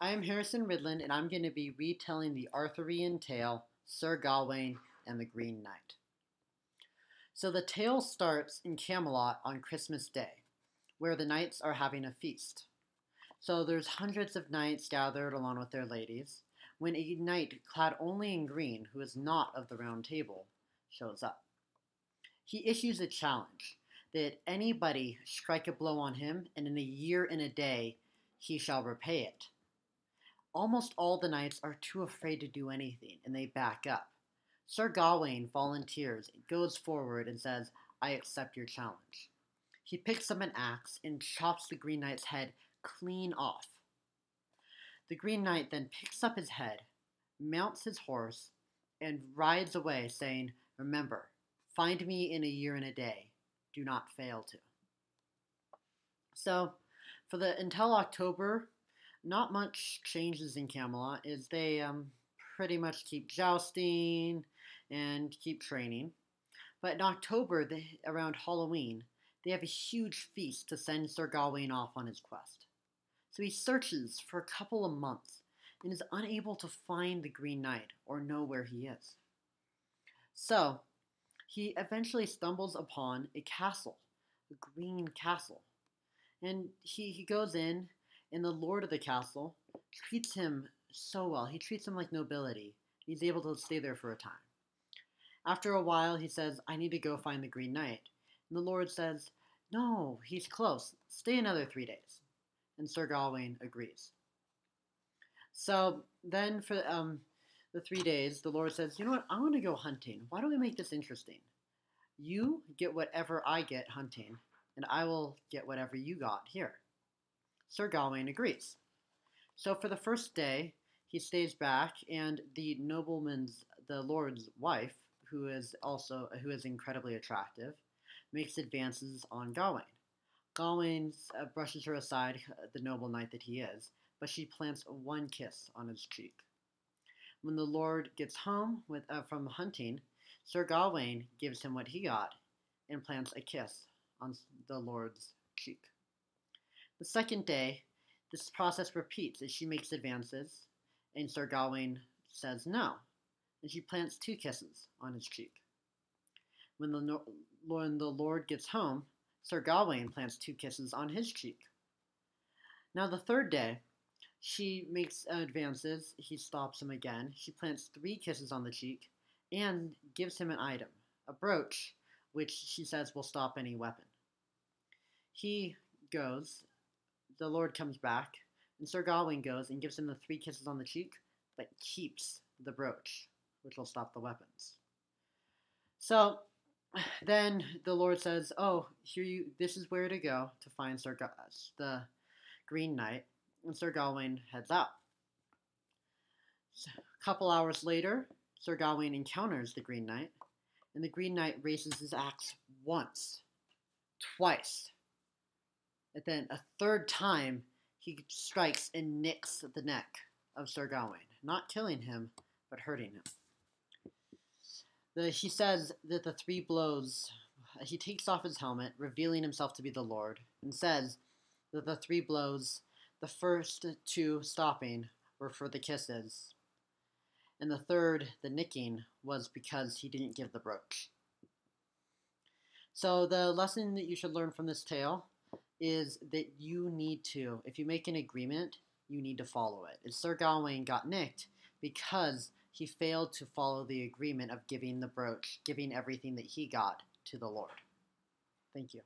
I am Harrison Ridland, and I'm going to be retelling the Arthurian tale, Sir Gawain and the Green Knight. So the tale starts in Camelot on Christmas Day, where the knights are having a feast. So there's hundreds of knights gathered along with their ladies, when a knight clad only in green, who is not of the round table, shows up. He issues a challenge that anybody strike a blow on him, and in a year and a day he shall repay it. Almost all the knights are too afraid to do anything, and they back up. Sir Gawain volunteers, goes forward, and says, I accept your challenge. He picks up an axe and chops the Green Knight's head clean off. The Green Knight then picks up his head, mounts his horse, and rides away, saying, Remember, find me in a year and a day. Do not fail to. So, for the until October, not much changes in Camelot. Is they um, pretty much keep jousting and keep training. But in October, they, around Halloween, they have a huge feast to send Sir Gawain off on his quest. So he searches for a couple of months and is unable to find the Green Knight or know where he is. So he eventually stumbles upon a castle, a green castle. And he, he goes in and the lord of the castle treats him so well. He treats him like nobility. He's able to stay there for a time. After a while, he says, I need to go find the Green Knight. And the Lord says, No, he's close. Stay another three days. And Sir Gawain agrees. So then, for um, the three days, the Lord says, You know what? I want to go hunting. Why don't we make this interesting? You get whatever I get hunting, and I will get whatever you got here. Sir Gawain agrees. So for the first day, he stays back, and the nobleman's, the lord's wife, who is also who is incredibly attractive, makes advances on Gawain. Gawain uh, brushes her aside, the noble knight that he is, but she plants one kiss on his cheek. When the lord gets home with, uh, from hunting, Sir Gawain gives him what he got and plants a kiss on the lord's cheek. The second day, this process repeats as she makes advances, and Sir Gawain says no, and she plants two kisses on his cheek. When the, when the Lord gets home, Sir Gawain plants two kisses on his cheek. Now, the third day, she makes advances. He stops him again. She plants three kisses on the cheek and gives him an item, a brooch, which she says will stop any weapon. He goes the Lord comes back, and Sir Gawain goes and gives him the three kisses on the cheek, but keeps the brooch, which will stop the weapons. So then the Lord says, "Oh, here you. This is where to go to find Sir Ga- the Green Knight." And Sir Gawain heads out. So, a couple hours later, Sir Gawain encounters the Green Knight, and the Green Knight raises his axe once, twice, and then a third time, he strikes and nicks the neck of Sir Gawain, not killing him, but hurting him. The, he says that the three blows, he takes off his helmet, revealing himself to be the Lord, and says that the three blows, the first two stopping, were for the kisses, and the third, the nicking, was because he didn't give the brooch. So, the lesson that you should learn from this tale is that you need to, if you make an agreement, you need to follow it. And Sir Gawain got nicked because he failed to follow the agreement of giving the brooch, giving everything that he got to the Lord. Thank you.